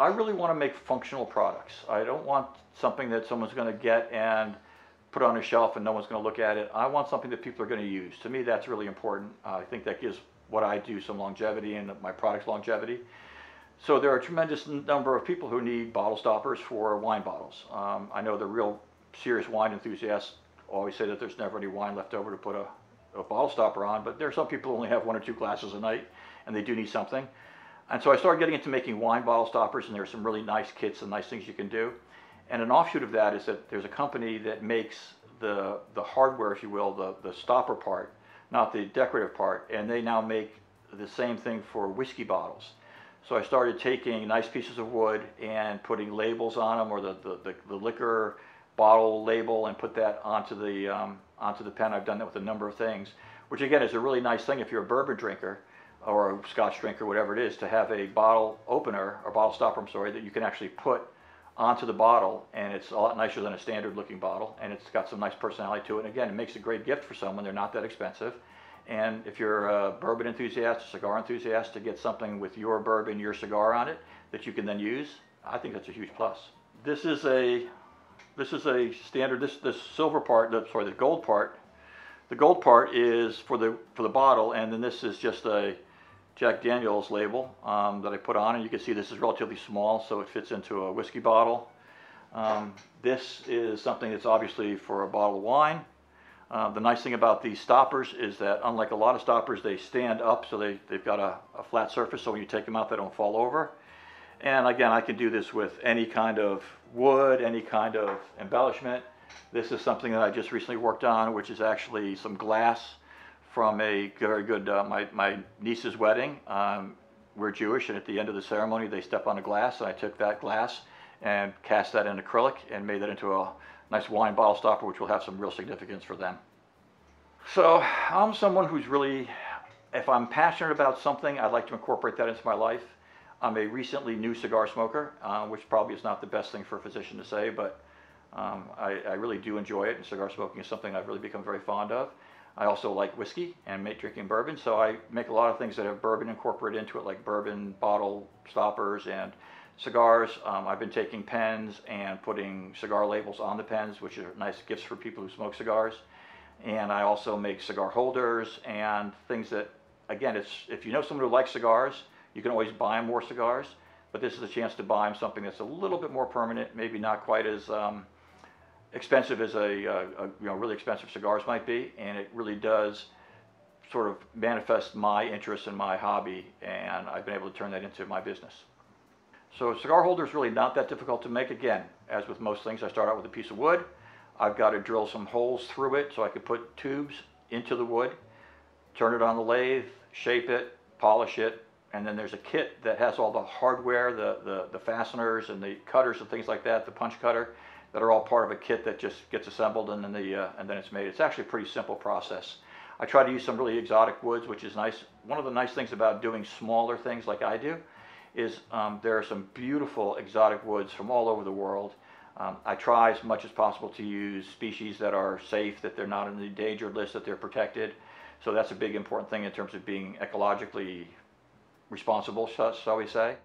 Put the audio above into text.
I really want to make functional products. I don't want something that someone's going to get and put on a shelf and no one's going to look at it. I want something that people are going to use. To me, that's really important. Uh, I think that gives what I do some longevity and my product's longevity. So there are a tremendous number of people who need bottle stoppers for wine bottles. Um, I know the real serious wine enthusiasts always say that there's never any wine left over to put a, a bottle stopper on, but there are some people who only have one or two glasses a night and they do need something. And so I started getting into making wine bottle stoppers, and there are some really nice kits and nice things you can do. And an offshoot of that is that there's a company that makes the, the hardware, if you will, the, the stopper part, not the decorative part, and they now make the same thing for whiskey bottles. So I started taking nice pieces of wood and putting labels on them, or the, the, the, the liquor bottle label, and put that onto the, um, onto the pen. I've done that with a number of things, which again is a really nice thing if you're a bourbon drinker or a scotch drinker, whatever it is, to have a bottle opener or bottle stopper, I'm sorry, that you can actually put onto the bottle and it's a lot nicer than a standard looking bottle and it's got some nice personality to it. And again, it makes a great gift for someone. They're not that expensive. And if you're a bourbon enthusiast, a cigar enthusiast, to get something with your bourbon, your cigar on it that you can then use, I think that's a huge plus. This is a this is a standard. This this silver part, the, sorry, the gold part. The gold part is for the for the bottle, and then this is just a Jack Daniels label um, that I put on, and you can see this is relatively small, so it fits into a whiskey bottle. Um, this is something that's obviously for a bottle of wine. Uh, the nice thing about these stoppers is that unlike a lot of stoppers, they stand up, so they, they've got a, a flat surface, so when you take them out, they don't fall over. And again, I can do this with any kind of wood, any kind of embellishment. This is something that I just recently worked on, which is actually some glass from a very good, uh, my, my niece's wedding. Um, we're Jewish, and at the end of the ceremony, they step on a glass, and I took that glass and cast that in acrylic and made that into a nice wine bottle stopper, which will have some real significance for them. So I'm someone who's really, if I'm passionate about something, I'd like to incorporate that into my life. I'm a recently new cigar smoker, uh, which probably is not the best thing for a physician to say, but um, I, I, really do enjoy it, and cigar smoking is something I've really become very fond of. I also like whiskey and make drinking bourbon, so I make a lot of things that have bourbon incorporated into it, like bourbon bottle stoppers and cigars. Um, I've been taking pens and putting cigar labels on the pens, which are nice gifts for people who smoke cigars. And I also make cigar holders and things that, again, it's if you know someone who likes cigars, you can always buy them more cigars. But this is a chance to buy them something that's a little bit more permanent, maybe not quite as um, expensive as a, a, a, you know really expensive cigars might be, and it really does sort of manifest my interest in my hobby, and I've been able to turn that into my business. So cigar holder is really not that difficult to make. Again, as with most things, I start out with a piece of wood. I've got to drill some holes through it so I can put tubes into the wood, turn it on the lathe, shape it, polish it, and then there's a kit that has all the hardware, the, the, the fasteners and the cutters and things like that, the punch cutter, that are all part of a kit that just gets assembled and then, the, uh, and then it's made. It's actually a pretty simple process. I try to use some really exotic woods, which is nice. One of the nice things about doing smaller things like I do is um, there are some beautiful exotic woods from all over the world. Um, I try as much as possible to use species that are safe, that they're not in the endangered list, that they're protected. So that's a big important thing in terms of being ecologically responsible, shall we say.